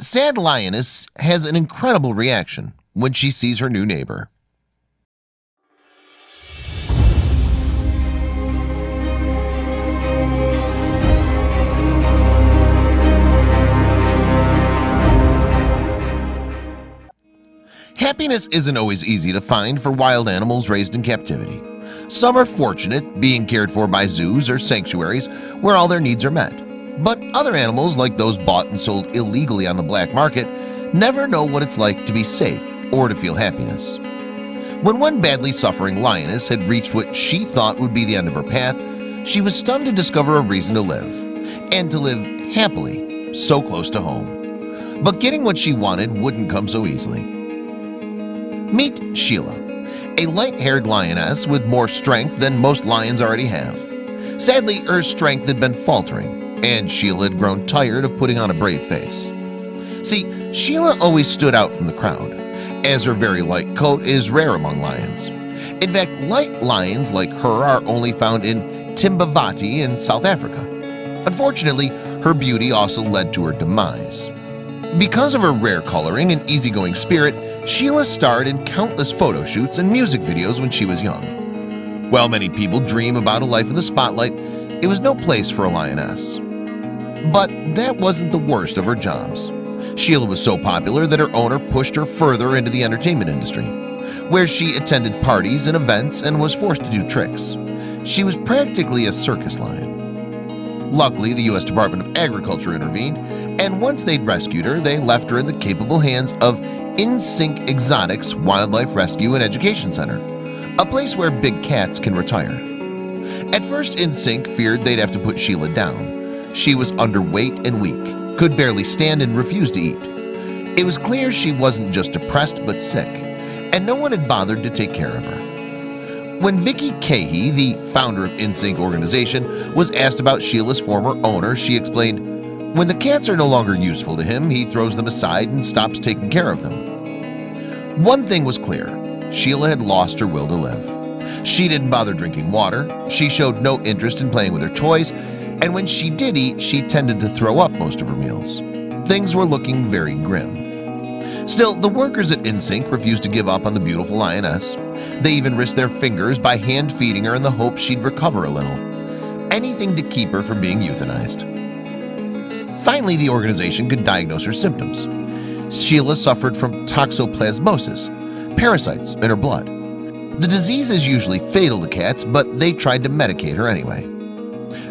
Sad Lioness has an incredible reaction when she sees her new neighbor. Happiness isn't always easy to find for wild animals raised in captivity. Some are fortunate, being cared for by zoos or sanctuaries where all their needs are met. But other animals, like those bought and sold illegally on the black market, never know what it's like to be safe or to feel happiness. When one badly suffering lioness had reached what she thought would be the end of her path, she was stunned to discover a reason to live, and to live happily, so close to home. But getting what she wanted wouldn't come so easily. Meet Sheila, a light-haired lioness with more strength than most lions already have. Sadly, her strength had been faltering, and Sheila had grown tired of putting on a brave face. See, Sheila always stood out from the crowd, as her very light coat is rare among lions. In fact, light lions like her are only found in Timbavati in South Africa. Unfortunately, her beauty also led to her demise. Because of her rare coloring and easygoing spirit, Sheila starred in countless photo shoots and music videos when she was young. While many people dream about a life in the spotlight, it was no place for a lioness. But that wasn't the worst of her jobs. Sheila was so popular that her owner pushed her further into the entertainment industry, where she attended parties and events and was forced to do tricks. She was practically a circus lion. Luckily, the U.S. Department of Agriculture intervened, and once they'd rescued her, they left her in the capable hands of InSync Exotics Wildlife Rescue and Education Center, a place where big cats can retire. At first, InSync feared they'd have to put Sheila down. She was underweight and weak, could barely stand and refused to eat. It was clear she wasn't just depressed but sick, and no one had bothered to take care of her. When Vicky Keahey, the founder of InSync organization, was asked about Sheila's former owner, she explained, When the cats are no longer useful to him, he throws them aside and stops taking care of them. One thing was clear, Sheila had lost her will to live. She didn't bother drinking water, she showed no interest in playing with her toys, and when she did eat, she tended to throw up most of her meals. Things were looking very grim. Still, the workers at InSync refused to give up on the beautiful lioness. They even risked their fingers by hand feeding her in the hope she'd recover a little. Anything to keep her from being euthanized. Finally, the organization could diagnose her symptoms. Sheila suffered from toxoplasmosis, parasites in her blood. The disease is usually fatal to cats, but they tried to medicate her anyway.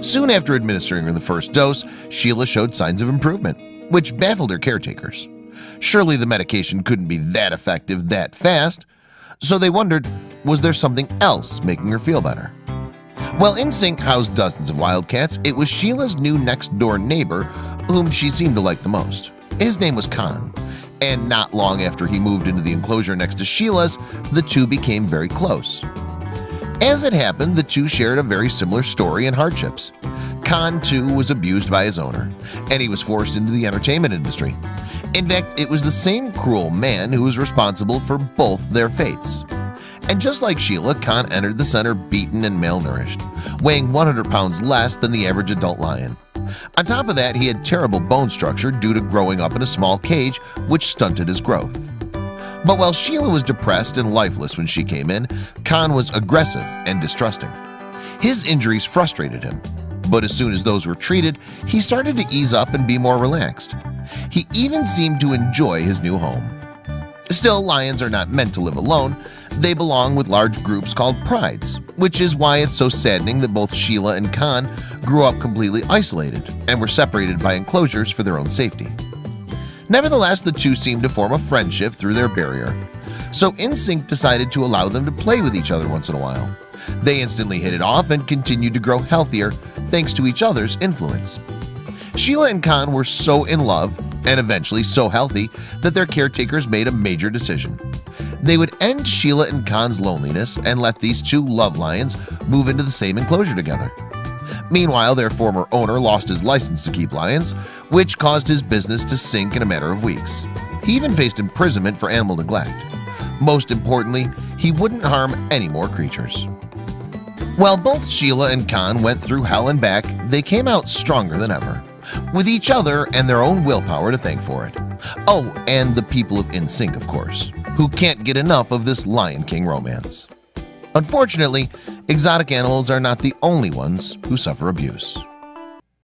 Soon after administering her the first dose, Sheila showed signs of improvement, which baffled her caretakers. Surely the medication couldn't be that effective that fast, so they wondered, was there something else making her feel better? While InSync housed dozens of wildcats, it was Sheila's new next-door neighbor whom she seemed to like the most. His name was Khan, and not long after he moved into the enclosure next to Sheila's, the two became very close. As it happened, the two shared a very similar story and hardships. Khan, too, was abused by his owner, and he was forced into the entertainment industry. In fact, it was the same cruel man who was responsible for both their fates. And just like Sheila, Khan entered the center beaten and malnourished, weighing 100 pounds less than the average adult lion. On top of that, he had terrible bone structure due to growing up in a small cage, which stunted his growth. But while Sheila was depressed and lifeless when she came in, Khan was aggressive and distrusting. His injuries frustrated him, but as soon as those were treated, he started to ease up and be more relaxed. He even seemed to enjoy his new home. Still, lions are not meant to live alone. They belong with large groups called prides, which is why it's so saddening that both Sheila and Khan grew up completely isolated and were separated by enclosures for their own safety. Nevertheless, the two seemed to form a friendship through their barrier. So InSync decided to allow them to play with each other once in a while. They instantly hit it off and continued to grow healthier thanks to each other's influence. Sheila and Khan were so in love and eventually so healthy that their caretakers made a major decision. They would end Sheila and Khan's loneliness and let these two love lions move into the same enclosure together. Meanwhile, their former owner lost his license to keep lions, which caused his business to sink in a matter of weeks. He even faced imprisonment for animal neglect. Most importantly, he wouldn't harm any more creatures. While both Sheila and Khan went through hell and back, they came out stronger than ever, with each other and their own willpower to thank for it. Oh, and the people of InSync, of course, who can't get enough of this Lion King romance. Unfortunately, Exotic animals are not the only ones who suffer abuse.